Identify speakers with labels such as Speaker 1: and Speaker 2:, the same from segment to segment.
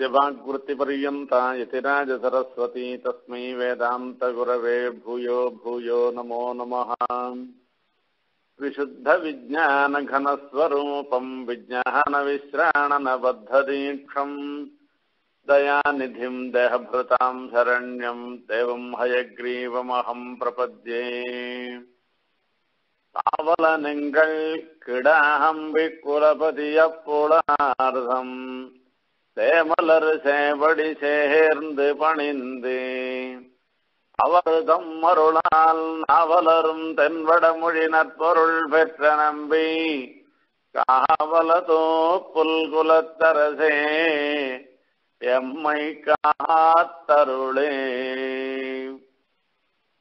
Speaker 1: शिवाग्वृत्तिपर्यन्ता यतिराजसरस्वती तस्मै वेदान्तगुरवे भूयो भूयो नमो नमः। विशुद्धविज्ञानघनस्वरूपम् विज्ञानविश्राणनबद्धदीक्षम् दयानिधिम् देहभृताम् शरण्यम् देवम् हयग्रीवमहम् प्रपद्ये। पावलनिङ्गल्क्रीडाहम् विकुलपदियः पूर्धम् சேமலர் சேவடி சேர்ந்து பணிந்து அவர்தம் அருளால் நாவலரும் தென்வடமொழி நற்பொருள் பெற்ற நம்பி காவலதோ புல்குலத்தரசே எம்மை காத்தருளே.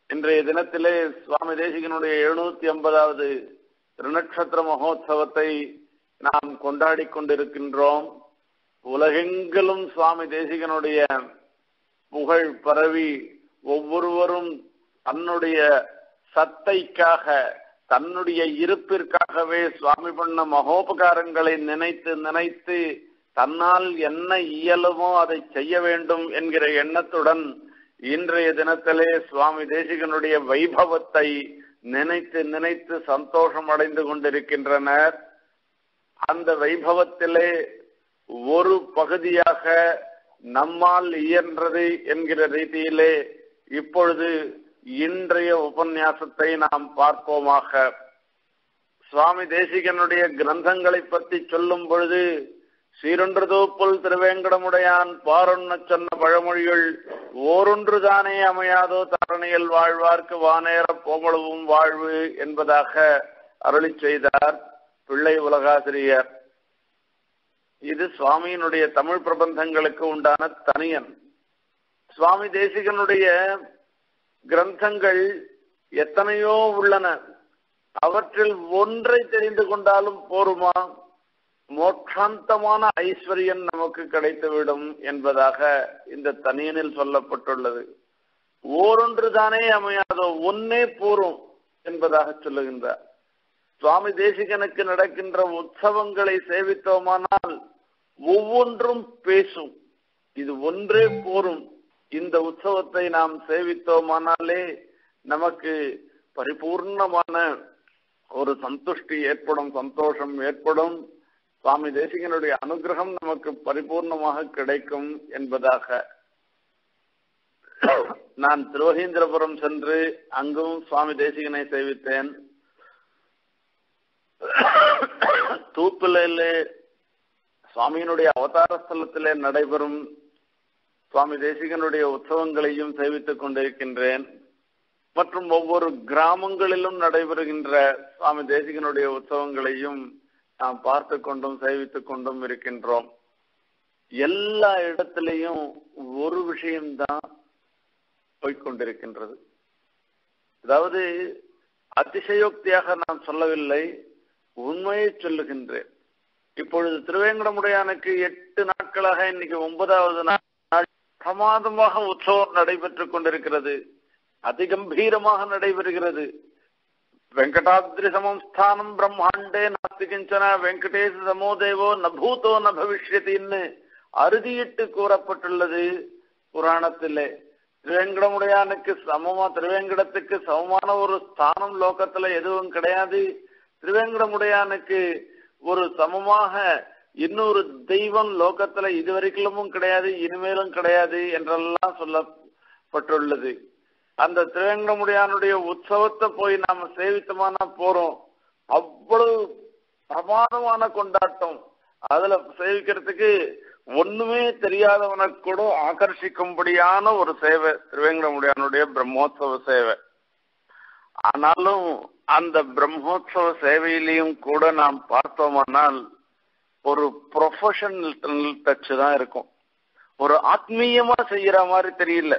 Speaker 1: இன்றைய தினத்திலே சுவாமி தேசிகனுடைய எழுநூத்தி ஐம்பதாவது திருநட்சத்திர மகோத்சவத்தை நாம் கொண்டாடி கொண்டிருக்கின்றோம். உலகெங்கிலும் சுவாமி தேசிகனுடைய புகழ் பரவி ஒவ்வொருவரும் தன்னுடைய சத்தைக்காக தன்னுடைய இருப்பிற்காகவே சுவாமி பண்ண மகோபகாரங்களை நினைத்து நினைத்து தன்னால் என்ன இயலுமோ அதை செய்ய வேண்டும் என்கிற எண்ணத்துடன் இன்றைய தினத்திலே சுவாமி தேசிகனுடைய வைபவத்தை நினைத்து நினைத்து சந்தோஷம் அடைந்து கொண்டிருக்கின்றனர். அந்த வைபவத்திலே ஒரு பகுதியாக நம்மால் இயன்றது என்கிற ரீதியிலே இப்பொழுது இன்றைய உபன்யாசத்தை நாம் பார்ப்போமாக. சுவாமி தேசிகனுடைய கிரந்தங்களை பற்றி சொல்லும் பொழுது சீரொன்றுதோப்புல் திருவேங்கடமுடையான் பாரொன்ன சொன்ன பழமொழிகள் ஓரொன்று தானே அமையாதோ தரணியில் வாழ்வார்க்கு வானேற போமளவும் வாழ்வு என்பதாக அருளி செய்தார் பிள்ளை உலகாசிரியர். இது சுவாமியினுடைய தமிழ் பிரபந்தங்களுக்கு உண்டான தனியன். சுவாமி தேசிகனுடைய கிரந்தங்கள் எத்தனையோ உள்ளன. அவற்றில் ஒன்றை தெரிந்து கொண்டாலும் போருமா? மோட்சாந்தமான ஐஸ்வர்யம் நமக்கு கிடைத்துவிடும் என்பதாக இந்த தனியனில் சொல்லப்பட்டுள்ளது. ஓரொன்று தானே அமையாதோ ஒன்னே போரும் என்பதாக சொல்லுகின்றார். சுவாமி தேசிகனுக்கு நடக்கின்ற உற்சவங்களை சேவித்தோமானால் ஒவ்வொன்றும் பேசும். இது ஒன்றே போரும் இந்த உற்சவத்தை நாம் சேவித்தோமானாலே நமக்கு பரிபூர்ணமான ஒரு சந்துஷ்டி ஏற்படும் சந்தோஷம் ஏற்படும். சுவாமி தேசிகனுடைய அனுகிரகம் நமக்கு பரிபூர்ணமாக கிடைக்கும் என்பதாக. நான் திருவகீந்திரபுரம் சென்று அங்கும் சுவாமி தேசிகனை சேவித்தேன். தூப்பிலையிலே சுவாமியினுடைய அவதார ஸ்தலத்திலே நடைபெறும் சுவாமி தேசிகனுடைய உற்சவங்களையும் சேவித்துக் கொண்டிருக்கின்றேன். மற்றும் ஒவ்வொரு கிராமங்களிலும் நடைபெறுகின்ற சுவாமி தேசிகனுடைய உற்சவங்களையும் நாம் பார்த்து கொண்டும் சேவித்துக் கொண்டும் இருக்கின்றோம். எல்லா இடத்திலையும் ஒரு விஷயம்தான் போய்கொண்டிருக்கின்றது அதாவது அதிசயோக்தியாக நான் சொல்லவில்லை உண்மையை சொல்லுகின்றேன். இப்பொழுது திருவேங்கடமுடையானுக்கு எட்டு நாட்களாக இன்னைக்கு ஒன்பதாவது நாள். பிரமாதமாக உற்சவம் நடைபெற்றுக் கொண்டிருக்கிறது. அதிகம்பீரமாக நடைபெறுகிறது. வெங்கடாத்ரி சமம் ஸ்தானம் பிரம்மாண்டே நாஸ்தி கிஞ்சன வெங்கடேச சமோ தேவோ நபூதோ ந பவிஷ்யத்தின்னு அறுதியிட்டு கூறப்பட்டுள்ளது புராணத்திலே. திருவேங்கடமுடையானுக்கு சமமா திருவேங்கடத்துக்கு சமமான ஒரு ஸ்தானம் லோகத்துல எதுவும் கிடையாது. திருவேங்கடமுடையானுக்கு ஒரு சமமாக இன்னொரு தெய்வம் லோகத்துல இதுவரைக்கும் கிடையாது இனிமேலும் கிடையாது என்றெல்லாம் சொல்லப்பட்டுள்ளது. அந்த திருவேங்கடமுடியானுடைய உற்சவத்தை போய் நாம சேவித்தமான போறோம். அவ்வளவு பிரமாதமான கொண்டாட்டம். அதுல சேவிக்கிறதுக்கு ஒண்ணுமே தெரியாதவனுக்கு கூட ஆகர்ஷிக்கும்படியான ஒரு சேவை திருவேங்கடமுடியானுடைய பிரம்மோத்சவ சேவை. ஆனாலும் அந்த பிரம்மோத்சவ சேவையிலையும் கூட நாம் பார்த்தோமானால் ஒரு ப்ரொஃபஷனல் டச் தான் இருக்கும். ஒரு ஆத்மீயமா செய்யற மாதிரி தெரியல.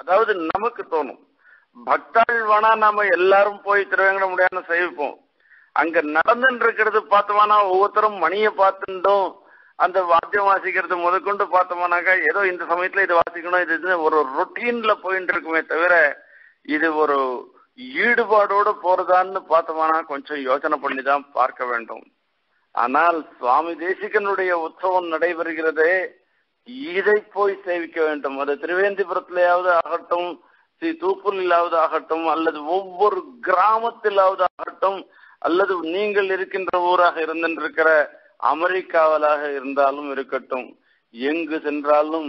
Speaker 1: அதாவது நமக்கு தோணும். பக்தாள் வேணா நாம எல்லாரும் போய் திருவேங்கட முடியாம சேவிப்போம். அங்க நடந்துட்டு இருக்கிறது பார்த்தோம்னா ஒவ்வொருத்தரும் மணியை பார்த்துட்டோம் அந்த வாத்தியம் வாசிக்கிறது முதற்கொண்டு பார்த்தோம்னாக்கா ஏதோ இந்த சமயத்துல இது வாசிக்கணும் இது ஒரு ரொட்டீன்ல போயிட்டு இருக்குமே தவிர இது ஒரு ஈடுபாடோடு போறதான்னு பார்த்தோம்னா கொஞ்சம் யோசனை பண்ணி தான் பார்க்க வேண்டும். ஆனால் சுவாமி தேசிகனுடைய உற்சவம் நடைபெறுகிறதே இதை போய் சேவிக்க வேண்டும். அது திருவேந்திபுரத்திலேயாவது ஆகட்டும் ஸ்ரீ தூப்பூரிலாவது ஆகட்டும் அல்லது ஒவ்வொரு கிராமத்திலாவது ஆகட்டும் அல்லது நீங்கள் இருக்கின்ற ஊராக இருந்திருக்கிற அமெரிக்காவலாக இருந்தாலும் இருக்கட்டும் எங்கு சென்றாலும்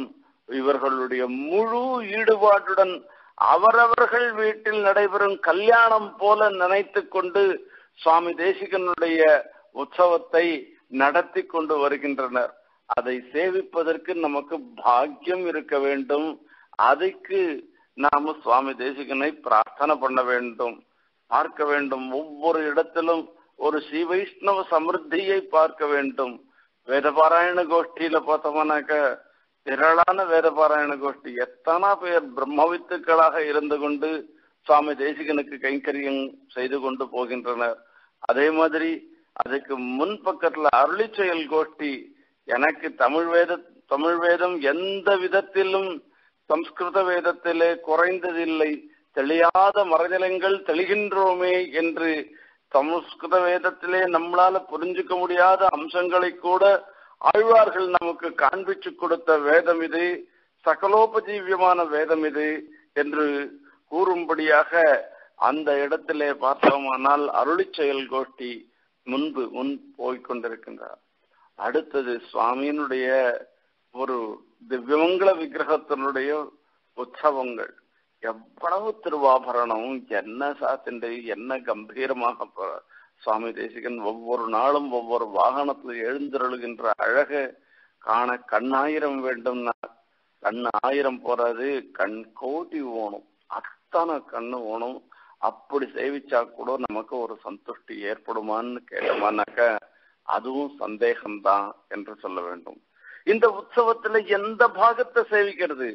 Speaker 1: இவர்களுடைய முழு ஈடுபாட்டுடன் அவரவர்கள் வீட்டில் நடைபெறும் கல்யாணம் போல நினைத்து கொண்டு சுவாமி தேசிகனுடைய உற்சவத்தை நடத்தி கொண்டு வருகின்றனர். அதை சேவிப்பதற்கு நமக்கு பாக்கியம் இருக்க வேண்டும். அதுக்கு நாம சுவாமி தேசிகனை பிரார்த்தனை பண்ண வேண்டும். பார்க்க வேண்டும். ஒவ்வொரு இடத்திலும் ஒரு ஸ்ரீ வைஷ்ணவ சமிருத்தியை பார்க்க வேண்டும். வேதபாராயண கோஷ்டியில பார்த்தோம்னாக்க திரளான வேதபாராயண கோஷ்டி. எத்தனா பேர் பிரம்மவித்துக்களாக இருந்து கொண்டு சுவாமி தேசிகனுக்கு கைங்கரியம் செய்து கொண்டு போகின்றனர். அதே மாதிரி அதுக்கு முன் பக்கத்துல அருளி செயல் கோஷ்டி. எனக்கு தமிழ் வேத தமிழ் வேதம் எந்த விதத்திலும் சம்ஸ்கிருத வேதத்திலே குறைந்ததில்லை. தெளியாத மறைநிலங்கள் தெளிகின்றோமே என்று சமஸ்கிருத வேதத்திலே நம்மளால புரிஞ்சுக்க முடியாத அம்சங்களை கூட ஆழ்வார்கள் நமக்கு காண்பிச்சு கொடுத்த வேதம் இது சகலோபஜீவியமான வேதம் இது என்று கூறும்படியாக அந்த இடத்திலே பார்த்தோமானால் அருளி செயல் கோஷ்டி முன்பு முன் போய்கொண்டிருக்கின்றார் அடுத்தது சுவாமியினுடைய ஒரு திவ்யமங்கல விக்கிரகத்தினுடைய உற்சவங்கள். எவ்வளவு திருவாபரணம் என்ன சாத்திண்டு என்ன கம்பீரமாக சுவாமி தேசிகன் ஒவ்வொரு நாளும் ஒவ்வொரு வாகனத்தில் எழுந்தருளுகின்ற அழக காண கண்ணாயிரம் வேண்டும்னா கண் ஆயிரம் போறாது கண் கோட்டி ஓணும். அத்தனை கண்ணு ஓணும். அப்படி சேவிச்சா கூட நமக்கு ஒரு சந்துஷ்டி ஏற்படுமான்னு கேட்டோமானாக்க அதுவும் சந்தேகம்தான் என்று சொல்ல வேண்டும். இந்த உற்சவத்துல எந்த பாகத்தை சேவிக்கிறது?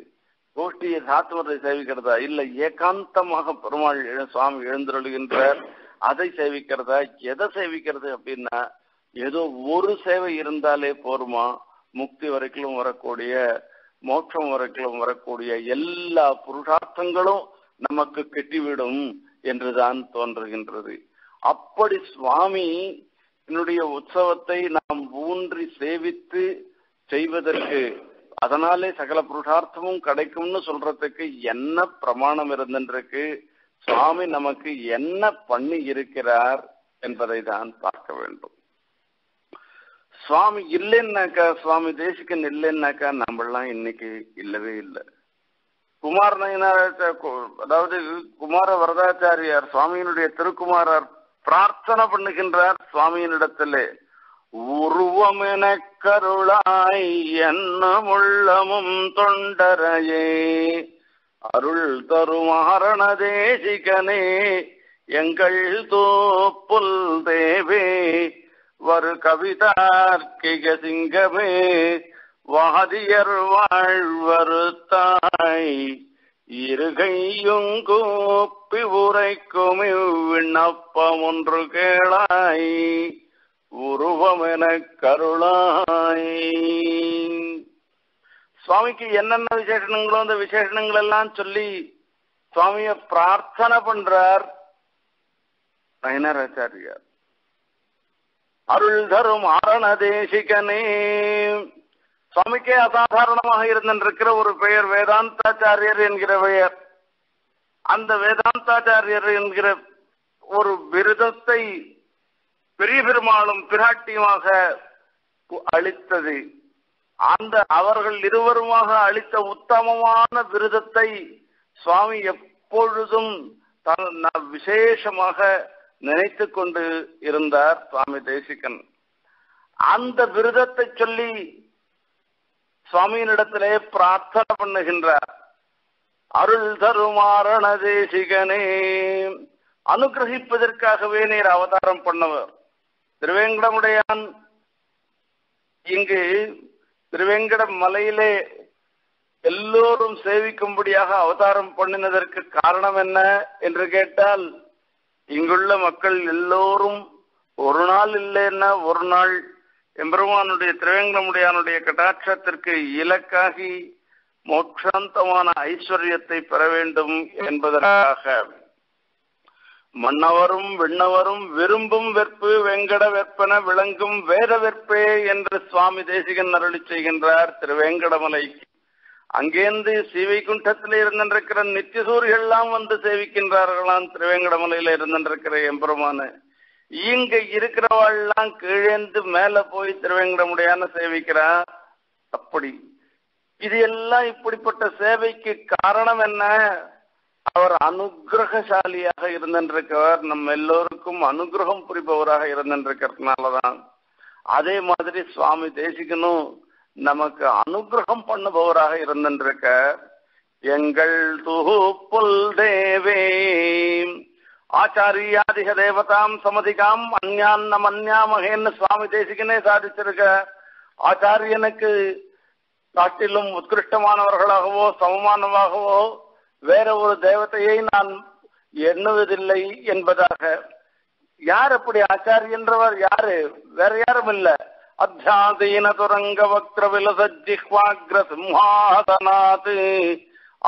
Speaker 1: கோஷ்டியை சாத்துவதை சேவிக்கிறதா? இல்ல ஏகாந்தமாக பெருமாள் சுவாமி எழுந்தருளுகின்றார் அதை சேவிக்கிறதா? எதை சேவிக்கிறது அப்படின்னா ஏதோ ஒரு சேவை இருந்தாலே போருமா? முக்தி வரைக்கும் வரக்கூடிய மோட்சம் வரைக்கும் வரக்கூடிய எல்லா புருஷார்த்தங்களும் நமக்கு கெட்டிவிடும் என்றுதான் தோன்றுகின்றது. அப்படி சுவாமி என்னுடைய உற்சவத்தை நாம் ஊன்றி சேவித்து செய்வதற்கு அதனாலே சகல புருஷார்த்தமும் கிடைக்கும்னு சொல்றதுக்கு என்ன பிரமாணம் இருந்திருக்கு சுவாமி நமக்கு என்ன பண்ணி இருக்கிறார் என்பதை தான் பார்க்க வேண்டும். சுவாமி இல்லைன்னாக்கா சுவாமி தேசிகன் இல்லைன்னாக்கா நம்மளாம் இன்னைக்கு இல்லவே இல்லை. குமார் நயனார் அதாவது குமார வரதாச்சாரியார் சுவாமியினுடைய திருக்குமாரார் பிரார்த்தனை பண்ணுகின்றார் சுவாமியினிடத்திலே. உருவமென கருளாய் என்னும் உள்ளமும் தொண்டரையே. அருள் தருமாரண தேசிகனே எங்கள் தோப்புல் தேவே வரு கவிதார்க்கிக சிங்கமே வாதியர் வாழ்வருத்தாய் இருகையும் கூப்பி உரைக்கும் விண்ணப்பம் ஒன்று கேளாய் உருவமென கருளாய். சுவாமிக்கு என்னென்ன விசேஷணங்களோ அந்த விசேஷணங்கள் எல்லாம் சொல்லி சுவாமிய பிரார்த்தனை பண்றார் நயனராச்சாரியார் அருள் தரும் ஆரண தேசிகனே. சுவாமிக்கே அசாதாரணமாக இருந்திருக்கிற ஒரு பெயர் வேதாந்தாச்சாரியர் என்கிற பெயர். அந்த வேதாந்தாச்சாரியர் என்கிற ஒரு விருதத்தை பெரிய பெருமாளும் பிராட்டியுமாக அளித்தது. அந்த அவர்கள் இருவருமாக அளித்த உத்தமமான விருதத்தை சுவாமி எப்பொழுதும் விசேஷமாக நினைத்து கொண்டு இருந்தார் சுவாமி தேசிகன். அந்த விருதத்தை சொல்லி சுவாமியினிடத்திலே பிரார்த்தனை பண்ணுகின்றார். அருள் தருமாரண தேசிகனே அனுகிரகிப்பதற்காகவே நீர் அவதாரம் பண்ணவர். திருவேங்கடமுடையான் இங்கு திருவேங்கட மலையிலே எல்லோரும் சேவிக்கும்படியாக அவதாரம் பண்ணினதற்கு காரணம் என்ன என்று கேட்டால் இங்குள்ள மக்கள் எல்லோரும் ஒரு நாள் இல்லைன்னா ஒரு நாள் எம்பெருமானுடைய திருவேங்கடமுடையானுடைய கட்டாட்சத்திற்கு இலக்காகி மோட்சாந்தமான ஐஸ்வர்யத்தை பெற வேண்டும் என்பதற்காக. மன்னவரும் விண்ணவரும் விரும்பும் வெற்பு வெங்கட வெற்பன விளங்கும் வேத வெற்பே என்று சுவாமி தேசிகன் அருளி செய்கின்றார் திருவேங்கடமலைக்கு அங்கேருந்து ஸ்ரீவைகுண்டத்தில் இருந்திருக்கிற நித்தியசூரிகள் எல்லாம் வந்து சேவிக்கின்றார்களாம் திருவேங்கடமலையில இருந்திருக்கிற எம்பெருமானு. இங்க இருக்கிறவாள்லாம் கீழேந்து மேல போய் திருவேங்கடமுடையான சேவிக்கிறான் அப்படி. இது எல்லாம் இப்படிப்பட்ட சேவைக்கு காரணம் என்ன? அவர் அனுகிரகசாலியாக இருந்திருக்கிறவர் நம்ம எல்லோருக்கும் அனுகிரகம் புரிபவராக இருந்திருக்கிறதுனாலதான். அதே மாதிரி சுவாமி தேசிகனும் நமக்கு அனுகிரகம் பண்ணுபவராக இருந்திருக்க எங்கள் துகுப்புல் தேவே ஆச்சாரியாதிக தேவதாம் சமதிகாம் அந்யான் நம் அந்யாமகேன்னு சுவாமி தேசிகனே சாதிச்சிருக்க ஆச்சாரியனுக்கு காட்டிலும் உத்கிருஷ்டமானவர்களாகவோ சமமானவாகவோ வேற ஒரு தேவதையை நான் எண்ணுவதில்லை என்பதாக. யார் அப்படி ஆச்சாரியன்றவர்? யாரு? வேற யாரும் இல்ல அத்தியாதீன துரங்க வக்ர விலசஜிஹ்வாக்ர சிம்ஹாதனாத்.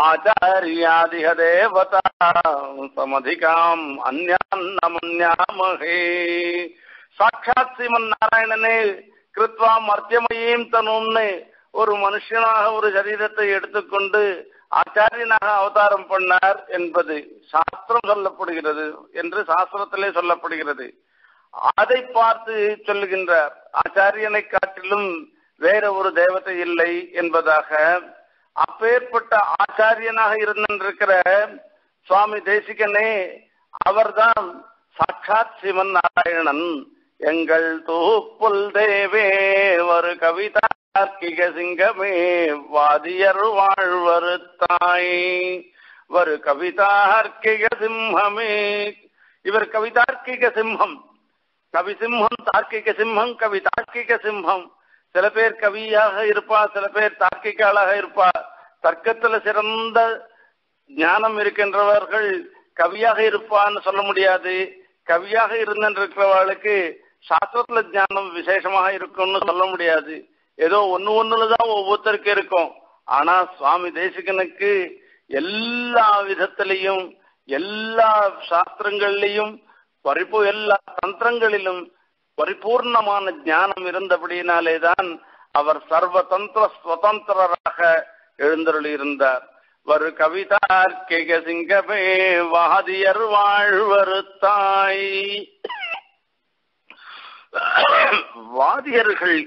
Speaker 1: ஆச்சாரியாதிக தேவதா சமதிகாம் அந்யான்னமன்யாமகே. சாட்சாத் ஸ்ரீமன் நாராயணனே கிருத்வா மர்த்தியமயீம் தனும்னு ஒரு மனுஷனாக ஒரு சரீரத்தை எடுத்துக்கொண்டு ஆச்சாரியனாக அவதாரம் பண்ணார் என்பது சாஸ்திரம் சொல்லப்படுகிறது என்று சாஸ்திரத்திலே சொல்லப்படுகிறது. அதை பார்த்து சொல்லுகின்றார் ஆச்சாரியனை காட்டிலும் வேற ஒரு தேவதை இல்லை என்பதாக. அப்பேற்பட்ட ஆச்சாரியனாக இருந்திருக்கிற சுவாமி தேசிகனே அவர்தான் சாட்சாத் சிவன் நாராயணன். எங்கள் தூப்புல் தேவே ஒரு கவிதா தார்க்கிக சிங்கமே வாதியர் வாழ்வரு தாய் வரு கவிதார்க்கிக சிம்மமே இவர் கவிதார்க்கிக சிம்மம் கவி சிம்மம் தார்க்கிக சிம்மம் கவி தார்க்கிக சிம்மம் சில பேர் கவியாக இருப்பா சில பேர் தார்க்கிகாளாக இருப்பா. தர்க்கத்துல சிறந்த ஞானம் இருக்கின்றவர்கள் கவியாக இருப்பான்னு சொல்ல முடியாது. கவியாக இருந்திருக்கிறவர்களுக்கு சாஸ்திரத்துல ஞானம் விசேஷமாக இருக்கும்னு சொல்ல முடியாது. ஏதோ ஒன்னு ஒண்ணுலதான் ஒவ்வொருத்தருக்கு இருக்கும். ஆனா சுவாமி தேசிகனுக்கு எல்லா விதத்திலையும் எல்லா சாஸ்திரங்கள்லையும் பரிபூ எல்லா தந்திரங்களிலும் பரிபூர்ணமான ஞானம் இருந்தபடியினாலேதான் அவர் சர்வதந்திர சுதந்திரராக எழுந்தருளி இருந்தார் வரு கவிதார்க்கிக சிங்கமே வாதியர் வாழ்வரு தாய் வாதியர்கள்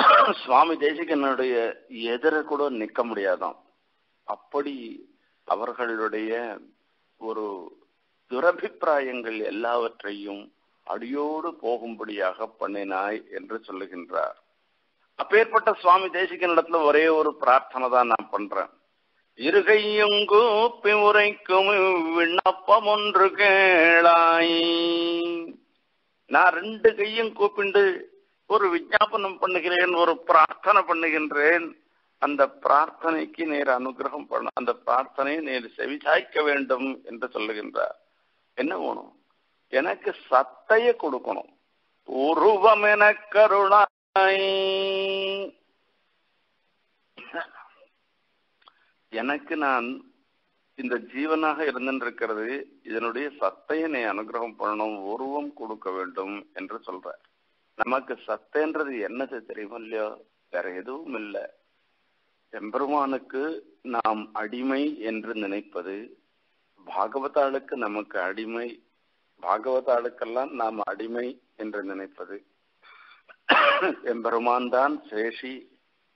Speaker 1: சுவாமி தேசிகனுடைய எதிர கூட நிக்க முடியாதாம். அப்படி அவர்களுடைய ஒரு துரபிப்பிராயங்கள் எல்லாவற்றையும் அடியோடு போகும்படியாக பண்ணினாய் என்று சொல்லுகின்றார். அப்பேற்பட்ட சுவாமி தேசிகனிடத்துல ஒரே ஒரு பிரார்த்தனை தான் நான் பண்றேன். இருகையும் கூப்பி உரைக்கும் விண்ணப்பம் ஒன்று கேளாய். நான் ரெண்டு கையும் கூப்பிண்டு ஒரு விஞ்ஞாபனம் பண்ணுகிறேன் ஒரு பிரார்த்தனை பண்ணுகின்றேன். அந்த பிரார்த்தனைக்கு நேர் அனுகிரகம் பண்ண அந்த பிரார்த்தனையை நேர் செவிசாய்க்க வேண்டும் என்று சொல்லுகின்றார். என்ன வேணும்? எனக்கு சத்தைய கொடுக்கணும். உருவம் என கருணாய். எனக்கு நான் இந்த ஜீவனாக இருந்திருக்கிறது இதனுடைய சத்தையை நீ அனுகிரகம் பண்ணணும் உருவம் கொடுக்க வேண்டும் என்று சொல்றேன் நமக்கு சத்தைன்றது என்னது தெரியும் இல்லையோ? வேற எதுவும் இல்லை. எம்பெருமானுக்கு நாம் அடிமை என்று நினைப்பது பாகவதாளுக்கு நமக்கு அடிமை பாகவதாளுக்கெல்லாம் நாம் அடிமை என்று நினைப்பது. எம்பெருமான் தான் சேஷி.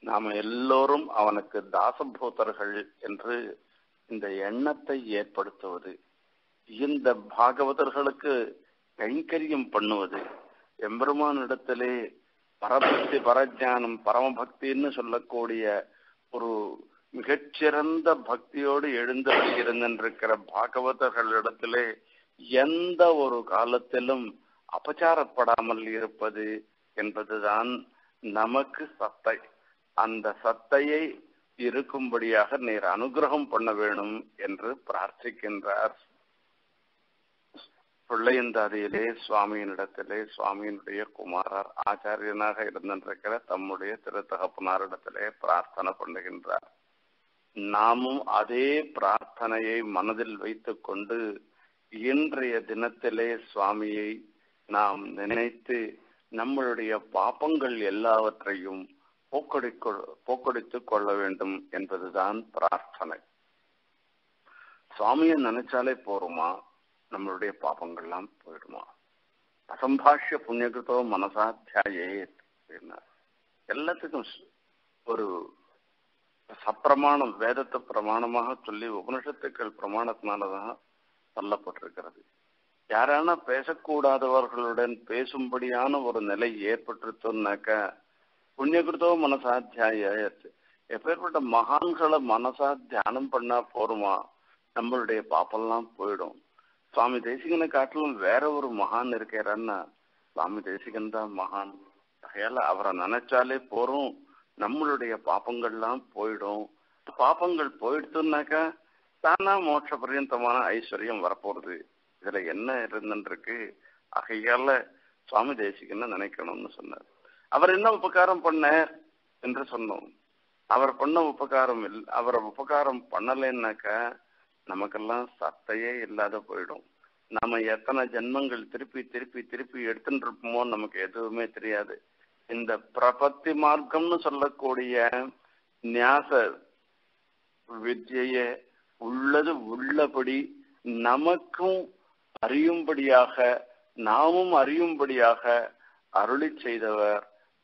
Speaker 1: நாம் எல்லோரும் அவனுக்கு தாசபூதர்கள் என்று இந்த எண்ணத்தை ஏற்படுத்துவது இந்த பாகவதர்களுக்கு கைங்கரியம் பண்ணுவது எம்பெருமானிடத்திலே பரபக்தி பரஜானம் பரமபக்தின்னு சொல்லக்கூடிய ஒரு மிகச்சிறந்த பக்தியோடு எழுந்தருளி இருந்திருக்கிற பாகவதர்களிடத்திலே எந்த ஒரு காலத்திலும் அபச்சாரப்படாமல் இருப்பது என்பதுதான் நமக்கு சத்தை. அந்த சத்தையை இருக்கும்படியாக நீர் அனுகிரகம் பண்ண வேணும் என்று பிரார்த்திக்கின்றார். பிள்ளையந்தாதியிலே சுவாமியினிடத்திலே சுவாமியினுடைய குமாரர் ஆச்சாரியனாக இருந்திருக்கிற தம்முடைய திருத்தகப்பனாரிடத்திலே பிரார்த்தனை பண்ணுகின்றார். நாமும் அதே பிரார்த்தனையை மனதில் வைத்துக் கொண்டு இன்றைய தினத்திலே சுவாமியை நாம் நினைத்து நம்மளுடைய பாப்பங்கள் எல்லாவற்றையும் போக்கடிக்கொ போக்கடித்துக் கொள்ள வேண்டும் என்பதுதான் பிரார்த்தனை. சுவாமியை நினைச்சாலே போருமா? நம்மளுடைய பாப்பங்கள்லாம் போயிடுமா? அசம்பாஷ்ய புண்ணியகிருத்தோ மனசாத்தியாயே எல்லாத்துக்கும் ஒரு சப்பிரமாணம் வேதத்தை பிரமாணமாக சொல்லி உபனிஷத்துக்கள் பிரமாணத்தினாலதான் சொல்லப்பட்டிருக்கிறது யாரான பேசக்கூடாதவர்களுடன் பேசும்படியான ஒரு நிலை ஏற்பட்டுருத்தோம்னாக்க புண்ணியகிருத்தோ மனசாத்தியாய எப்பேற்பட்ட மகான்களை மனசா தியானம் பண்ணா போருமா? நம்மளுடைய பாப்பெல்லாம் போயிடும். சுவாமி தேசிகனை காட்டிலும் வேற ஒரு மகான் இருக்கிறான்னா சுவாமி தேசிகன் தான் மகான். ஆகையால அவரை நினைச்சாலே போறோம். நம்மளுடைய பாப்பங்கள்லாம் போயிடும். பாப்பங்கள் போயிடுத்துனாக்கா தானா மோட்ச பரியந்தமான ஐஸ்வர்யம் வரப்போறது. இதுல என்ன இருந்துருக்கு ஆகையால சுவாமி தேசிகன்னு நினைக்கணும்னு சொன்னார். அவர் என்ன உபகாரம் பண்ண என்று சொன்னோம். அவர் பண்ண உபகாரம் இல் அவரை உபகாரம் பண்ணலைன்னாக்கா நமக்கெல்லாம் சத்தையே இல்லாத போயிடும். நாம எத்தனை ஜென்மங்கள் திருப்பி திருப்பி திருப்பி எடுத்துட்டு இருப்போமோ நமக்கு எதுவுமே தெரியாது. இந்த பிரபத்தி மார்க்கம்னு சொல்லக்கூடிய நியாச வித்ய உள்ளது உள்ளபடி நமக்கும் அறியும்படியாக நாமும் அறியும்படியாக அருளி செய்தவர்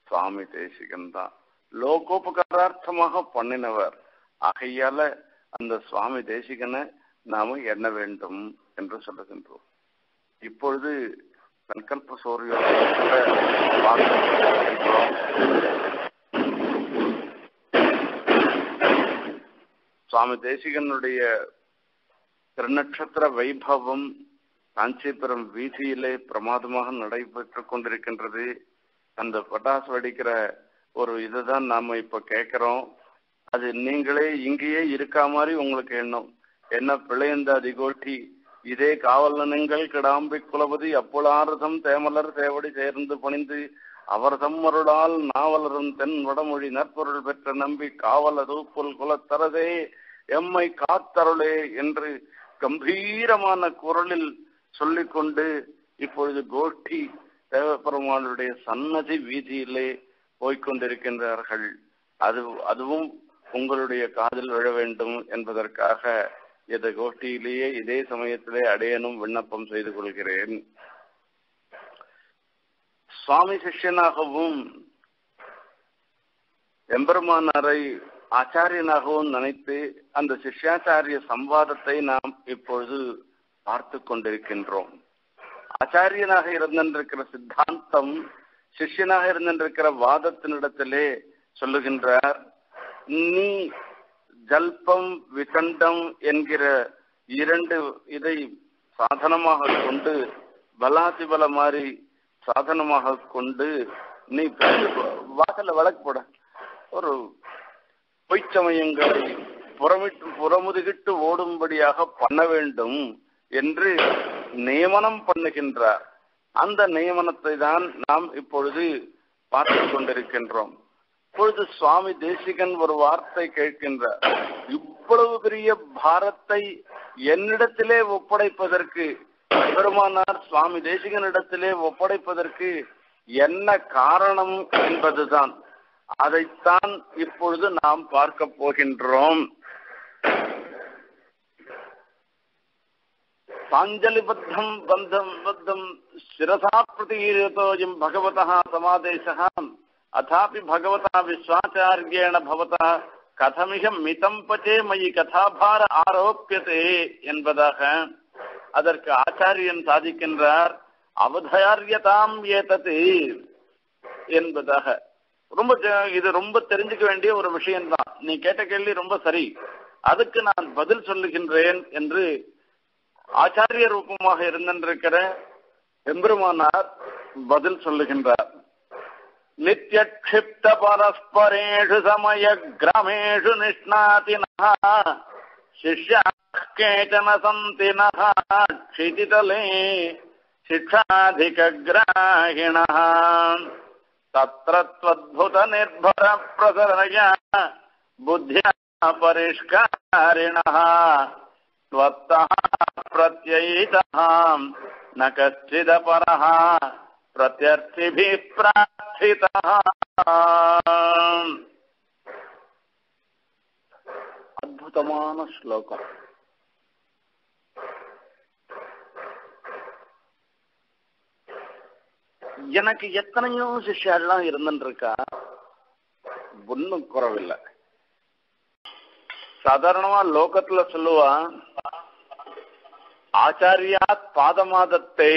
Speaker 1: சுவாமி தேசிகன் தான். லோகோபகாரார்த்தமாக பண்ணினவர். ஆகையால அந்த சுவாமி தேசிகனை நாம எண்ண வேண்டும் என்று சொல்லுகின்றோம். இப்பொழுது சங்கல்ப சூரியோதயத்தில் சுவாமி தேசிகனுடைய திருநட்சத்திர வைபவம் காஞ்சிபுரம் வீதியிலே பிரமாதமாக நடைபெற்று கொண்டிருக்கின்றது. அந்த பட்டாசு வெடிக்கிற ஒரு இதுதான் நாம இப்ப கேட்கிறோம். அது நீங்களே இங்கேயே இருக்கா மாதிரி உங்களுக்கு எண்ணம். என்ன பிழையந்த அதிகோட்டி? இதே காவலனங்கள் கிடாம்பி குலபதி அப்புலாரதம் தேமலர் தேவடி சேர்ந்து பணிந்து அவர் தம்மருளால் நாவலரும் தென் வடமொழி நற்பொருள் பெற்ற நம்பி காவல தூப்புல் குலத்தரதே எம்மை காத்தருளே என்று கம்பீரமான குரலில் சொல்லிக்கொண்டு இப்பொழுது கோஷ்டி தேவப்பெருமானுடைய சன்னதி வீதியிலே போய்கொண்டிருக்கின்றார்கள் அது அதுவும் உங்களுடைய காதில் விழ வேண்டும் என்பதற்காக இந்த கோஷ்டியிலேயே இதே சமயத்திலே அடையனும் விண்ணப்பம் செய்து கொள்கிறேன். சுவாமி சிஷ்யனாகவும் எம்பெருமானாரை ஆச்சாரியனாகவும் நினைத்து அந்த சிஷ்யாச்சாரிய சம்வாதத்தை நாம் இப்பொழுது பார்த்து கொண்டிருக்கின்றோம். ஆச்சாரியனாக இருந்திருக்கிற சித்தாந்தம் சிஷ்யனாக இருந்திருக்கிற வாதத்தினிடத்திலே சொல்லுகின்றார் நீ ஜல்பம் விசண்டம் என்கிற இரண்டு இதை சாதனமாக கொண்டு பலாதிபல மாதிரி சாதனமாக கொண்டு நீ வாசல்ல வழக்கு போட. ஒரு பொய்ச்சமயங்களை புறமிட்டு புறமுதுகிட்டு ஓடும்படியாக பண்ண வேண்டும் என்று நியமனம் பண்ணுகின்றார். அந்த நியமனத்தை தான் நாம் இப்பொழுது பார்த்து கொண்டிருக்கின்றோம். இப்பொழுது சுவாமி தேசிகன் ஒரு வார்த்தை கேட்கின்றார். இவ்வளவு பெரிய பாரத்தை என்னிடத்திலே ஒப்படைப்பதற்கு பெருமானார் சுவாமி தேசிகனிடத்திலே ஒப்படைப்பதற்கு என்ன காரணம் என்பதுதான். அதைத்தான் இப்பொழுது நாம் பார்க்க போகின்றோம். பாஞ்சலிபத்தம் பந்தம் பத்தம் சிரசா பிரதீரதோயம் பகவதா சமாதேசகான் அதாபி பகவதா விஸ்வாச்சாரியேண பவதா கதமிக மிதம் பச்சே மயி கதாபார ஆரோப்பியதே என்பதாக அதற்கு ஆச்சாரியன் சாதிக்கின்றார். அவதாரியதாம் ஏதது என்பதாக. ரொம்ப இது ரொம்ப தெரிஞ்சுக்க வேண்டிய ஒரு விஷயம்தான். நீ கேட்ட கேள்வி ரொம்ப சரி. அதுக்கு நான் பதில் சொல்லுகின்றேன் என்று ஆச்சாரிய ரூபமாக இருந்திருக்கிற எம்பெருமானார் பதில் சொல்லுகின்றார். नित्यक्षिप्त परस्परेषु समयग्रमेषु निष्णाति नः। शिष्याः केचन सन्ति नः। क्षितितले शिक्षाधिकग्राहिणः। तत्र त्वद्भुतनिर्भरप्रसरया बुद्ध्या परिष्कारिणः। त्वत्तः प्रत्ययितः। न कश्चिदपरः। प्रत्यर्थिभिः प्रार्थितः அற்புதமான ஸ்லோகம் எனக்கு எத்தனையோ சிஷ்யாலாம் இருந்துருக்கா ஒன்னும் குறவில்லை சாதாரணமா லோகத்துல சொல்லுவா ஆச்சாரியா பாதமாதத்தை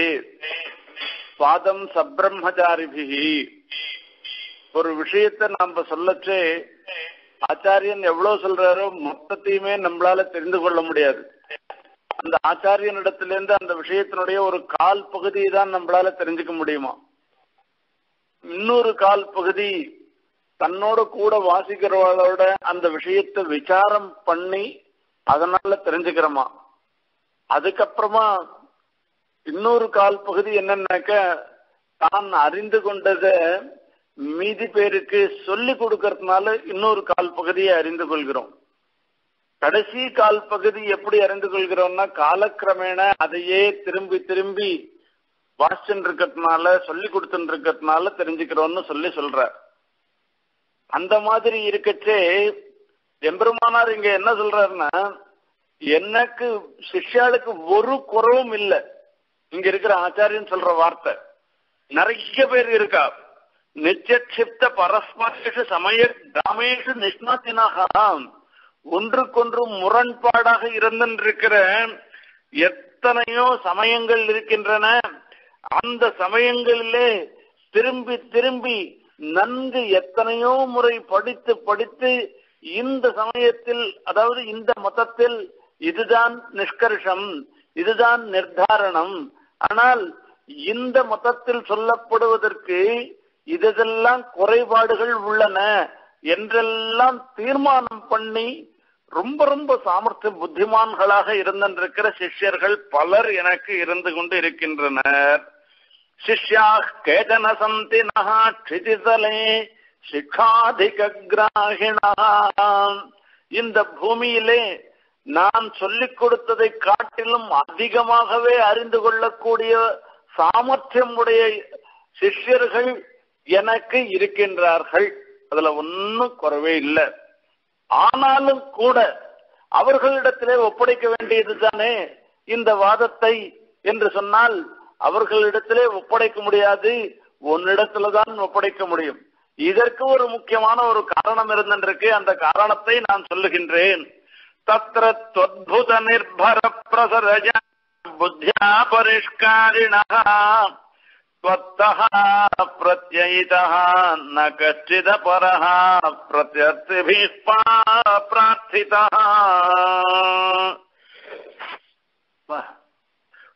Speaker 1: பாதம் சப்ரம்மச்சாரிபிகி ஒரு விஷயத்தை நாம சொல்லச்சே ஆச்சாரியன் எவ்வளவு சொல்றாரோ மொத்தத்தையுமே நம்மளால தெரிந்து கொள்ள முடியாது. அந்த ஆச்சாரியனிடத்திலிருந்து அந்த விஷயத்தினுடைய ஒரு கால் பகுதியை தான் நம்மளால தெரிஞ்சுக்க முடியுமா? இன்னொரு கால் பகுதி தன்னோட கூட வாசிக்கிறவளோட அந்த விஷயத்தை விசாரம் பண்ணி அதனால தெரிஞ்சுக்கிறோமா? அதுக்கப்புறமா இன்னொரு கால் பகுதி என்னன்னாக்க தான் அறிந்து கொண்டத மீதி பேருக்கு சொல்லி கொடுக்கறதுனால இன்னொரு கால் பகுதியை அறிந்து கொள்கிறோம். கடைசி கால் பகுதி எப்படி அறிந்து கொள்கிறோம்னா காலக்கிரமேண அதையே திரும்பி திரும்பி வாசிச்சுட்டு இருக்கிறதுனால சொல்லி கொடுத்துட்டு இருக்கிறதுனால தெரிஞ்சுக்கிறோம்னு சொல்லி சொல்ற அந்த மாதிரி இருக்கச்சே எம்பெருமானார் இங்க என்ன சொல்றாருன்னா எனக்கு சிஷ்யாளுக்கு ஒரு குறவும் இல்லை. இங்க இருக்கிற ஆச்சாரியன் சொல்ற வார்த்தை. நிறைய பேர் இருக்கா? நிச்சக்ஷிப்த பரஸ்பரேஷு சமய கிராமேஷு நிஷ்ணாத்தினாக ஒன்றுக்கொன்று முரண்பாடாக இருந்திருக்கிற எத்தனையோ சமயங்கள் இருக்கின்றன. அந்த சமயங்களிலே திரும்பி திரும்பி நன்கு எத்தனையோ முறை படித்து படித்து இந்த சமயத்தில் அதாவது இந்த மதத்தில் இதுதான் நிஷ்கர்ஷம் இதுதான் நிர்தாரணம் ஆனால் இந்த மதத்தில் சொல்லப்படுவதற்கு இதெல்லாம் குறைபாடுகள் உள்ளன என்றெல்லாம் தீர்மானம் பண்ணி ரொம்ப ரொம்ப சாமர்த்திய புத்திமான்களாக இருந்திருக்கிற சிஷ்யர்கள் பலர் எனக்கு இருந்து கொண்டு இருக்கின்றனர். சிஷ்யா கேதன சந்தி நகாட்சிதிதலே சிக்ஷாதிக கிராகிணா இந்த பூமியிலே நான் சொல்லிக் கொடுத்ததை காட்டிலும் அதிகமாகவே அறிந்து கொள்ளக்கூடிய சாமர்த்தியம் உடைய சிஷ்யர்கள் எனக்கு இருக்கின்றார்கள். அதுல ஒன்னும் குறவே இல்லை. ஆனாலும் கூட அவர்களிடத்திலே ஒப்படைக்க வேண்டியது தானே இந்த வாதத்தை என்று சொன்னால் அவர்களிடத்திலே ஒப்படைக்க முடியாது உன்னிடத்துல தான் ஒப்படைக்க முடியும். இதற்கு ஒரு முக்கியமான ஒரு காரணம் இருந்திருக்கு. அந்த காரணத்தை நான் சொல்லுகின்றேன். தத்திர त्वद्भुत निर्भर प्रसरज बुद्ध्या परिष्कारिणः त्वत्तः प्रत्ययितः न कश्चिदपरः प्रत्यर्थिभिः प्रार्थितः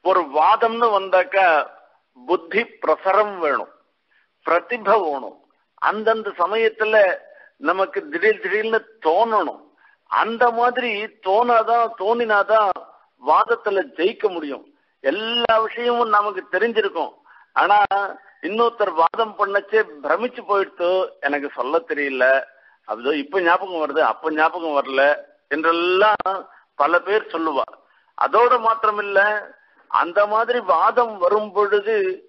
Speaker 1: ஒரு வாதம்னு வந்தாக்க புத்தி பிரசரம் வேணும் பிரதிப வேணும் அந்தந்த சமயத்துல நமக்கு திடீர் திடீர்னு தோணணும் அந்த மாதிரி தோணாதான் தோணினாதான் வாதத்துல ஜெயிக்க முடியும். எல்லா விஷயமும் நமக்கு தெரிஞ்சிருக்கும். ஆனா இன்னொருத்தர் வாதம் பண்ணச்சே பிரமிச்சு போயிடுத்து எனக்கு சொல்ல தெரியல. அதோ இப்ப ஞாபகம் வருது அப்ப ஞாபகம் வரல என்றெல்லாம் பல பேர் சொல்லுவா. அதோட மாத்திரமில்ல அந்த மாதிரி வாதம் வரும் பொழுது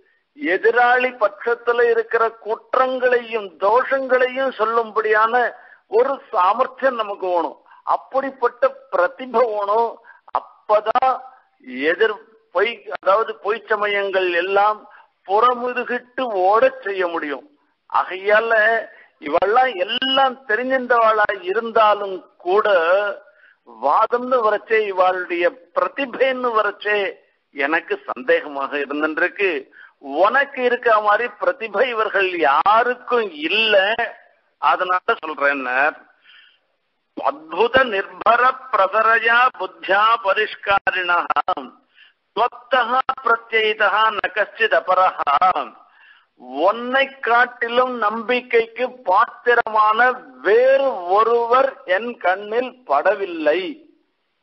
Speaker 1: எதிராளி பட்சத்துல இருக்கிற குற்றங்களையும் தோஷங்களையும் சொல்லும்படியான ஒரு சாமர்த்தியம் நமக்கு வேணும். அப்படிப்பட்ட பிரதிபை வேணும் அப்பதான் எதிர் பொய் அதாவது பொய் சமயங்கள் எல்லாம் புறமுதுகிட்டு ஓட செய்ய முடியும். ஆகையால இவெல்லாம் எல்லாம் தெரிஞ்சின்றவாளா இருந்தாலும் கூட வாதம்னு வரச்சே இவாளுடைய பிரதிபைன்னு வரச்சே எனக்கு சந்தேகமாக இருந்திருக்கு உனக்கு இருக்க மாதிரி பிரதிபை இவர்கள் யாருக்கும் இல்லை. அதனால சொல்றேன் அத்புத நிர்பர பிரசரயா புத்தியா பரிஷ்காரிணா ஸ்வத்தகா பிரத்யயிதா ந கஷ்டித் அபரஹா உன்னை காட்டிலும் நம்பிக்கைக்கு பாத்திரமான வேறு ஒருவர் என் கண்ணில் படவில்லை.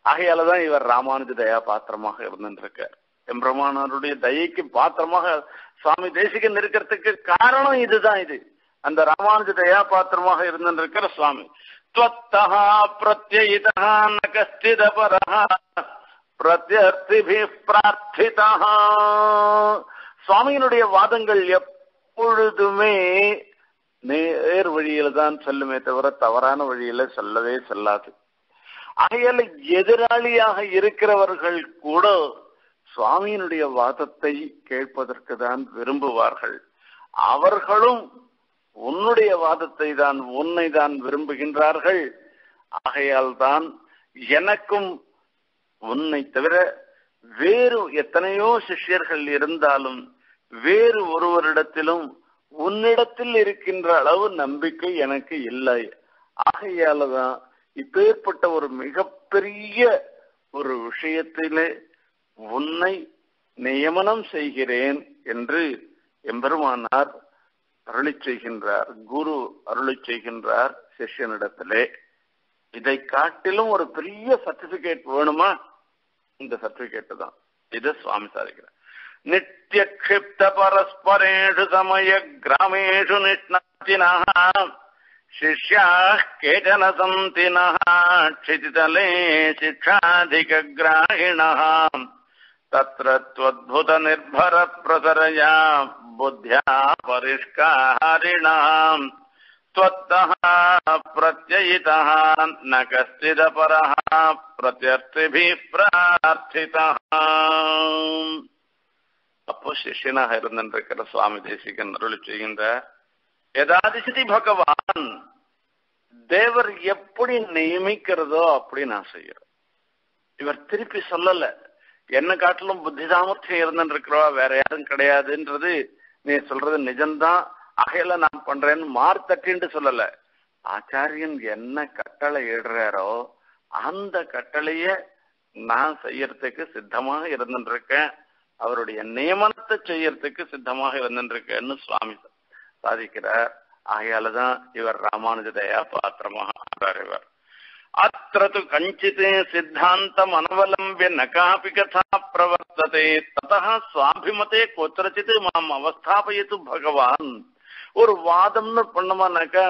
Speaker 1: ஆகையாலதான் இவர் ராமானுஜ தயா பாத்திரமாக இருந்திருக்கார் எம்பிரமானருடைய தயைக்கு பாத்திரமாக சுவாமி தேசிகன் இருக்கிறதுக்கு காரணம் இதுதான் இது. அந்த ராமானுஜ தயா பாத்திரமாக இருந்திருக்கிற சுவாமி. त्वत्तः प्रत्ययितः न कश्चिदपरः பிரத்யர்த்திபி பிரார்த்திதா சுவாமியினுடைய வாதங்கள் எப்பொழுதுமே நேர் வழியில தான் செல்லுமே தவிர தவறான வழியில செல்லவே செல்லாது ஆகையால எதிராளியாக இருக்கிறவர்கள் கூட சுவாமியினுடைய வாதத்தை கேட்பதற்கு தான் விரும்புவார்கள் அவர்களும் உன்னுடைய வாதத்தை தான் உன்னை தான் விரும்புகின்றார்கள். ஆகையால் தான் எனக்கும் உன்னை தவிர வேறு எத்தனையோ சிஷ்யர்கள் இருந்தாலும் வேறு ஒருவரிடத்திலும் உன்னிடத்தில் இருக்கின்ற அளவு நம்பிக்கை எனக்கு இல்லை. ஆகையாலதான் இப்பேற்பட்ட ஒரு மிகப்பெரிய ஒரு விஷயத்திலே உன்னை நியமனம் செய்கிறேன் என்று எம்பெருமானார் அருளை செய்கின்றார் குரு அருளை செய்கின்றார் சிஷ்யனிடத்திலே. இதை காட்டிலும் ஒரு பெரிய சர்டிபிகேட் வேணுமா? இந்த சர்டிபிகேட் தான். இது சுவாமி சாதிக்கிறார். நித்திய கிப்த பரஸ்பரேஷு சமய கிராமேஷு நிஷ்ணத்தினா சிஷ்யா கேச்சன சந்தினா சிதிதலே சிக்ஷாதிகிராகிணாம் तत्र त्वद्भुतनिर्भरप्रसरया बुद्ध्या परिष्कारिणाम् त्वत्तः प्रत्ययितः न कश्चिदपरः प्रत्यर्थिभिः प्रार्थितः அப்போ சிஷ்யனாக இருந்திருக்கிற சுவாமி தேசிகன் அருளி செய்கின்ற எதாதிசதி பகவான் தேவர் எப்படி நியமிக்கிறதோ அப்படி நான் செய்யறேன் இவர் திருப்பி சொல்லல என்ன காட்டிலும் புத்தி சாமர்த்தியம் இருந்துருக்கிறவா வேற யாரும் கிடையாதுன்றது நீ சொல்றது நிஜம்தான். அகையில நான் பண்றேன்னு மார்த்தட்டின்னு சொல்லல. ஆச்சாரியன் என்ன கட்டளை இடுறாரோ அந்த கட்டளைய நான் செய்யறதுக்கு சித்தமாக இருந்துருக்கேன் அவருடைய நியமனத்தை செய்யறதுக்கு சித்தமாக இருந்துருக்கேன்னு சுவாமி சாதிக்கிறார். ஆகையாலதான் இவர் ராமானுஜதயா பாத்திரமாக ஆகிறார் இவர். அத்திர து கஞ்சித் சித்தாந்தம் அனவலம்பிய ந காபி கதா பிரவர்த்ததே ததா சுவாபிமதே குத்திரச்சித் மாம் அவஸ்தாபயத்து பகவான் ஒரு வாதம்னு பண்ணோமானாக்க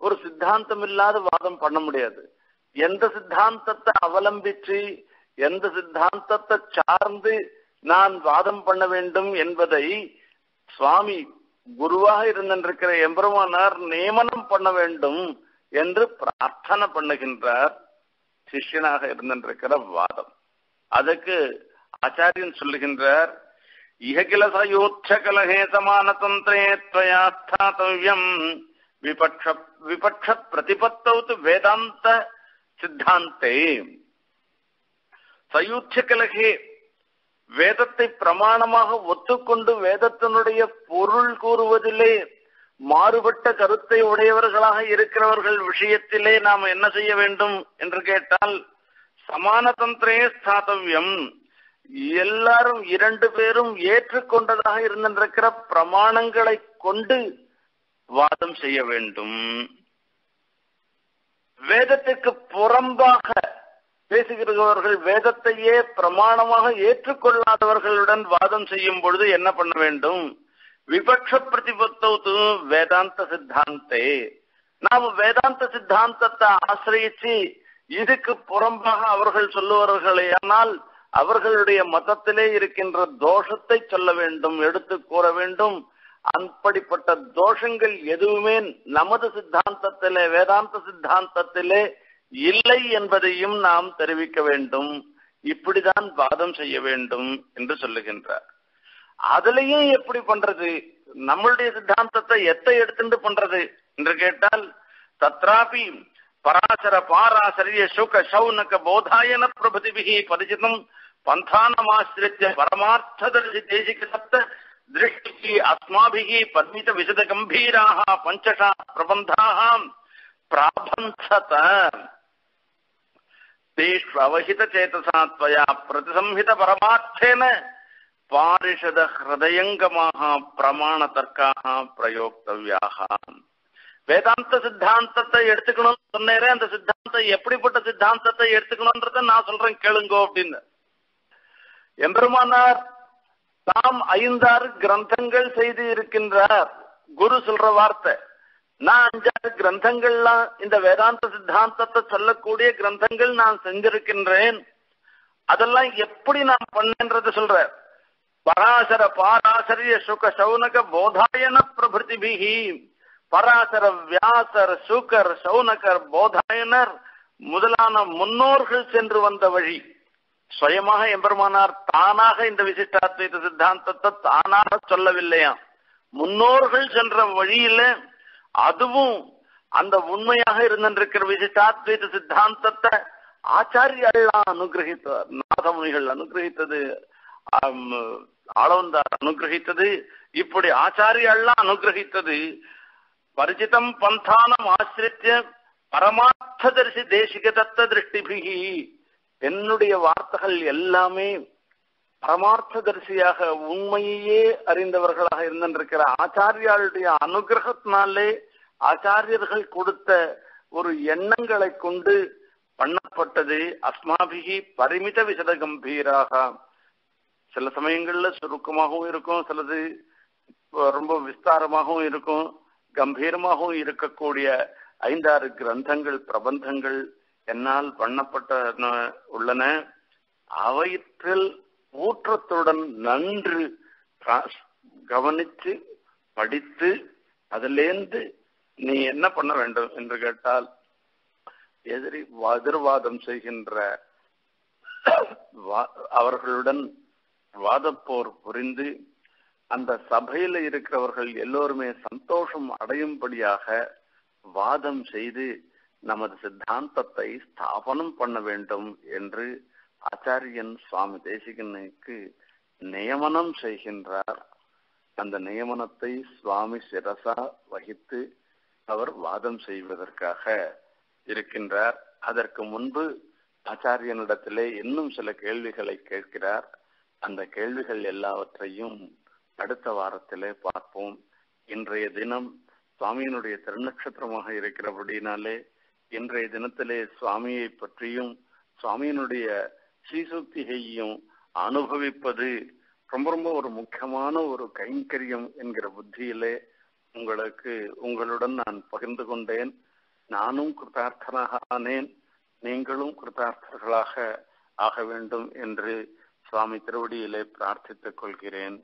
Speaker 1: ஒரு சித்தாந்தம் இல்லாத வாதம் பண்ண முடியாது. எந்த சித்தாந்தத்தை அவலம்பிச்சு எந்த சித்தாந்தத்தை சார்ந்து நான் வாதம் பண்ண வேண்டும் என்பதை சுவாமி குருவாக இருந்திருக்கிற எம்பெருமானார் நியமனம் பண்ண வேண்டும். என்று பிரார்த்தனை பண்ணுகின்றார் சிஷ்யனாக இருந்திருக்கிற வாதம். அதுக்கு ஆச்சாரியன் சொல்லுகின்றார் இககிலசயோட்ச கலகே சமான தந்திரே துவயாஸ்தாத்தவியம் விபக்ஷ விபக்ஷ பிரதிபத்தவுத்து வேதாந்த சித்தாந்தே. சயூட்ச கலகே வேதத்தை பிரமாணமாக ஒத்துக்கொண்டு வேதத்தினுடைய பொருள் கூறுவதிலே மாறுபட்ட கருத்தை உடையவர்களாக இருக்கிறவர்கள் விஷயத்திலே நாம் என்ன செய்ய வேண்டும் என்று கேட்டால் சமான தந்திரே எல்லாரும் இரண்டு பேரும் ஏற்றுக்கொண்டதாக இருந்திருக்கிற பிரமாணங்களை கொண்டு வாதம் செய்ய வேண்டும். வேதத்திற்கு புறம்பாக பேசுகிறவர்கள் வேதத்தையே பிரமாணமாக ஏற்றுக்கொள்ளாதவர்களுடன் வாதம் செய்யும் பொழுது என்ன பண்ண வேண்டும்? விபக்ஷ பிரதிபத்தௌத்து வேதாந்த சித்தாந்தே நாம் வேதாந்த சித்தாந்தத்தை ஆசிரியச்சு இதுக்கு புறம்பாக அவர்கள் சொல்லுவார்களே ஆனால் அவர்களுடைய மதத்திலே இருக்கின்ற தோஷத்தை சொல்ல வேண்டும் எடுத்து கூற வேண்டும். அப்படிப்பட்ட தோஷங்கள் எதுவுமே நமது சித்தாந்தத்திலே வேதாந்த சித்தாந்தத்திலே இல்லை என்பதையும் நாம் தெரிவிக்க வேண்டும். இப்படிதான் வாதம் செய்ய வேண்டும் என்று சொல்லுகின்றார். அதுலயும் எப்படி பண்றது நம்மளுடைய சித்தாந்தத்தை எத்தை எடுத்துட்டு பண்றது என்று கேட்டால் தத்ராபி பராசர பாராசரிய சுக சௌனக போதாயன பிரபதிபிகி பரிச்சிதம் பந்தானமாசிரித்த பரமார்த்ததர்சி தேசிகத்த திருஷ்டிக்கு அஸ்மாபிகி பத்மித விசத கம்பீராக பஞ்சஷா பிரபந்தாக பிராபந்தத தேஷ்வ அவஹித சேதசாத்வயா பிரதிசம்ஹித பரமார்த்தேன பாரிஷத ஹிருதயங்கமாக பிரமாண தர்க்காக பிரயோக்தவியாக. வேதாந்த சித்தாந்தத்தை எடுத்துக்கணும்னு சொன்னேரே அந்த சித்தாந்தம் எப்படிப்பட்ட சித்தாந்தத்தை எடுத்துக்கணும்ன்றத நான் சொல்றேன் கேளுங்கோ அப்படின்னு. எம்பெருமானார் தாம் ஐந்தாறு கிரந்தங்கள் செய்து இருக்கின்றார். குரு சொல்ற வார்த்தை. நான் அஞ்சாறு கிரந்தங்கள்லாம் இந்த வேதாந்த சித்தாந்தத்தை சொல்லக்கூடிய கிரந்தங்கள் நான் செஞ்சிருக்கின்றேன். அதெல்லாம் எப்படி நான் பண்ணேன்றத சொல்றேன் பராசர பாராசரிய சுக சௌனக போதாயன பிரபிருதிபிகி பராசர வியாசர் சுகர் சௌனகர் போதாயனர் முதலான முன்னோர்கள் சென்று வந்த வழி. சுயமாக எம்பெருமானார் தானாக இந்த விசிஷ்டாத்வைத சித்தாந்தத்தை தானாக சொல்லவில்லையா? முன்னோர்கள் சென்ற வழியில அதுவும் அந்த உண்மையாக இருந்திருக்கிற விசிஷ்டாத்வைத சித்தாந்தத்தை ஆச்சாரியெல்லாம் அனுகிரகித்தார். நாதமுனிகள் அனுகிரகித்தது. ஆளவந்தார் அனுகிரகித்தது இப்படி ஆச்சாரியெல்லாம் அனுகிரகித்தது பரிச்சிதம் பந்தானம் ஆசிரித்த பரமார்த்ததரிசி தேசிக தத்த திருஷ்டிபிகி. என்னுடைய வார்த்தைகள் எல்லாமே பரமார்த்ததரிசியாக உண்மையே அறிந்தவர்களாக இருந்திருக்கிற ஆச்சாரியாளுடைய அனுகிரகத்தினாலே ஆச்சாரியர்கள் கொடுத்த ஒரு எண்ணங்களை கொண்டு பண்ணப்பட்டது. அஸ்மாபிகி பரிமித விசத கம்பீராக சில சமயங்கள்ல சுருக்கமாகவும் இருக்கும் சிலது ரொம்ப விஸ்தாரமாகவும் இருக்கும் கம்பீரமாகவும் இருக்கக்கூடிய ஐந்தாறு கிரந்தங்கள் பிரபந்தங்கள் என்னால் பண்ணப்பட்ட உள்ளன. அவற்றில் ஊற்றத்துடன் நன்று கவனித்து படித்து அதிலேந்து நீ என்ன பண்ண வேண்டும் என்று கேட்டால் எதிரி எதிர்வாதம் செய்கின்ற அவர்களுடன் வாதப்போர் புரிந்து அந்த சபையில இருக்கிறவர்கள் எல்லோருமே சந்தோஷம் அடையும்படியாக வாதம் செய்து நமது சித்தாந்தத்தை ஸ்தாபனம் பண்ண வேண்டும் என்று ஆச்சாரியன் சுவாமி தேசிகனுக்கு நியமனம் செய்கின்றார். அந்த நியமனத்தை சுவாமி சிரசா வகித்து அவர் வாதம் செய்வதற்காக இருக்கின்றார். அதற்கு முன்பு ஆச்சாரியனிடத்திலே இன்னும் சில கேள்விகளை கேட்கிறார். அந்த கேள்விகள் எல்லாவற்றையும் அடுத்த வாரத்திலே பார்ப்போம். இன்றைய தினம் சுவாமியினுடைய திருநட்சத்திரமாக இருக்கிறபடினாலே இன்றைய தினத்திலே சுவாமியை பற்றியும் சுவாமியினுடைய ஸ்ரீசக்தியையும் அனுபவிப்பது ரொம்ப ரொம்ப ஒரு முக்கியமான ஒரு கைங்கரியம் என்கிற புத்தியிலே உங்களுக்கு உங்களுடன் நான் பகிர்ந்து கொண்டேன். நானும் கிருத்தார்த்தனாக ஆனேன். நீங்களும் கிருத்தார்த்தர்களாக ஆக வேண்டும் என்று சுவாமி திருவடியிலே பிரார்த்தித்துக் கொள்கிறேன்.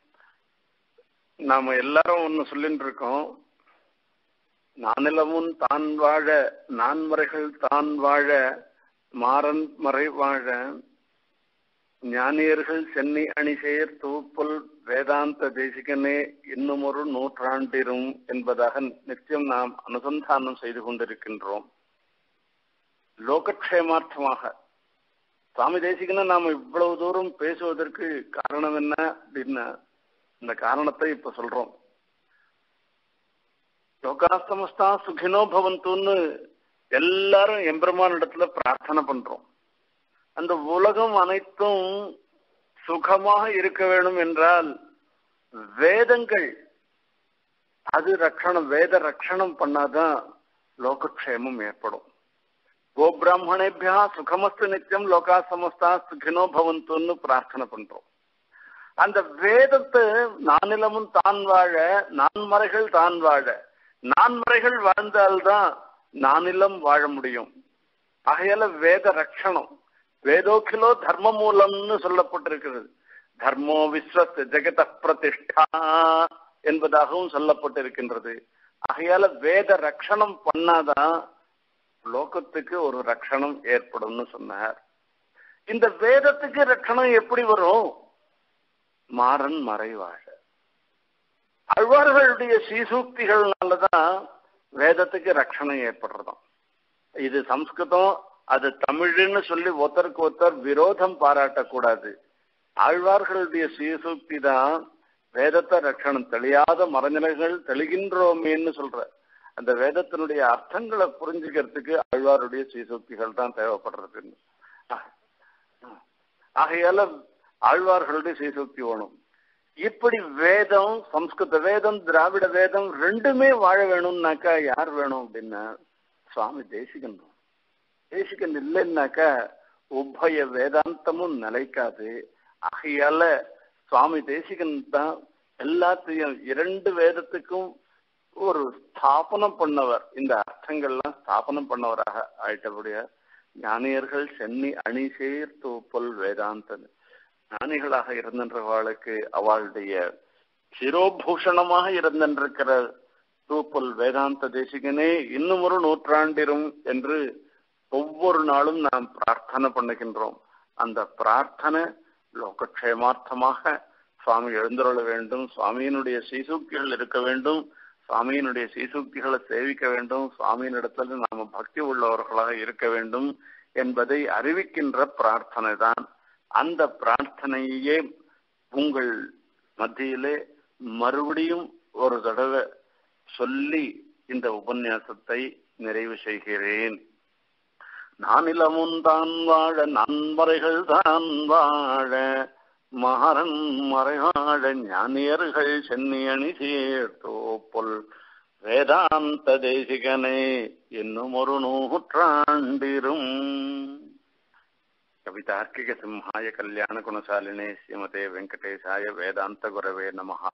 Speaker 1: நாம எல்லாரும் ஒன்னு சொல்லிட்டு இருக்கோம் நானிலமும் தான் வாழ நான்மறைகள் தான் வாழ மாறன் மறை வாழ ஞானியர்கள் சென்னை அணிசேர் தூப்புல் வேதாந்த தேசிகனே இன்னும் ஒரு நூற்றாண்டிரும் என்பதாக நிச்சயம் நாம் அனுசந்தானம் செய்து கொண்டிருக்கின்றோம். லோகக்ஷேமார்த்தமாக சுவாமி தேசிகனை நாம இவ்வளவு தூரம் பேசுவதற்கு காரணம் என்ன அப்படின்னா இந்த காரணத்தை இப்ப சொல்றோம். லோகாஸ்தமஸ்தா சுகினோ பவந்தூன்னு எல்லாரும் எம்பெருமான் இடத்துல பிரார்த்தனை பண்றோம். அந்த உலகம் அனைத்தும் சுகமாக இருக்க வேண்டும் என்றால் வேதங்கள் அது ரட்சணம் வேத ரட்சணம் பண்ணாதான் லோகக்ஷேமம் ஏற்படும். கோபிராமணேபியா சுகமஸ்து நித்தியம் லோகா சமஸ்தா சுகினோ பவந்துன்னு பிரார்த்தனை பண்றோம் அந்த வேதத்தை நானிலமும் தான் வாழ நான்மறைகள் தான் வாழ நான்மறைகள் வாழ்ந்தால்தான் நானிலம் வாழ முடியும். ஆகையால வேத ரட்சணம் வேதோக்கிலோ தர்ம மூலம்னு சொல்லப்பட்டிருக்கிறது. தர்மோ விஸ்வத் ஜெகத பிரதிஷ்டா என்பதாகவும் சொல்லப்பட்டிருக்கின்றது. ஆகையால வேத ரட்சணம் பண்ணாதான் லோகத்துக்கு ஒரு ரட்சணம் ஏற்படும்னு சொன்னார். இந்த வேதத்துக்கு ரட்சணம் எப்படி வரும்? மாறன் மறைவாழ அழ்வார்களுடைய சீசூக்திகள்னாலதான் வேதத்துக்கு ரட்சணம் ஏற்படுறதாம். இது சம்ஸ்கிருதம் அது தமிழ்னு சொல்லி ஒருத்தருக்கு ஒருத்தர் விரோதம் பாராட்டக்கூடாது. ஆழ்வார்களுடைய சீசூக்தி தான் வேதத்தை ரட்சணம் தெளியாத மறைஞர்கள் தெளிகின்றோமேன்னு சொல்ற அந்த வேதத்தினுடைய அர்த்தங்களை புரிஞ்சுக்கிறதுக்கு ஆழ்வாருடைய சீசூக்திகள் தான் தேவைப்படுறது. ஆகையால ஆழ்வார்களுடைய சீசூக்தி வேணும். இப்படி வேதம் சம்ஸ்கிருத வேதம் திராவிட வேதம் ரெண்டுமே வாழ வேணும்னாக்கா யார் வேணும் அப்படின்னா சுவாமி தேசிகன் தேசிகன் இல்லைன்னாக்கா உபய வேதாந்தமும் நிலைக்காது. ஆகையால சுவாமி தேசிகன் தான் எல்லாத்தையும் இரண்டு வேதத்துக்கும் ஒரு ஸ்தாபனம் பண்ணவர். இந்த அர்த்தங்கள்லாம் ஸ்தாபனம் பண்ணவராக ஆயிட்டபடிய ஞானியர்கள் சென்னி அணி தூப்பல் வேதாந்தன். ஞானிகளாக இருந்தின்றவாளுக்கு அவளுடைய சிரோபூஷணமாக இருந்திருக்கிற தூப்பல் வேதாந்த தேசிகனே இன்னும் ஒரு நூற்றாண்டிரும் என்று ஒவ்வொரு நாளும் நாம் பிரார்த்தனை பண்ணுகின்றோம். அந்த பிரார்த்தனை லோகக்ஷேமார்த்தமாக சுவாமி எழுந்தருள வேண்டும். சுவாமியினுடைய சீசூக்திகள் இருக்க வேண்டும். சுவாமியினுடைய சீசூக்திகளை சேவிக்க வேண்டும் சுவாமியின் நாம பக்தி உள்ளவர்களாக இருக்க வேண்டும் என்பதை அறிவிக்கின்ற பிரார்த்தனை தான். அந்த பிரார்த்தனையே உங்கள் மத்தியிலே மறுபடியும் ஒரு தடவை சொல்லி இந்த உபன்யாசத்தை நிறைவு செய்கிறேன். நானிலமும் தான் வாழ நன்மறைகள் தான் வாழ மகரன் மறைவாழ ஞானியர்கள் சென்னியணி சேர்த்தோப்பொல் வேதாந்த தேசிகனே இன்னும் ஒரு நூற்றாண்டிரும். கவிதார்க்கிக சிம்ஹாய கல்யாண குணசாலினே ஸ்ரீமதே வெங்கடேசாய வேதாந்த குரவே நமகா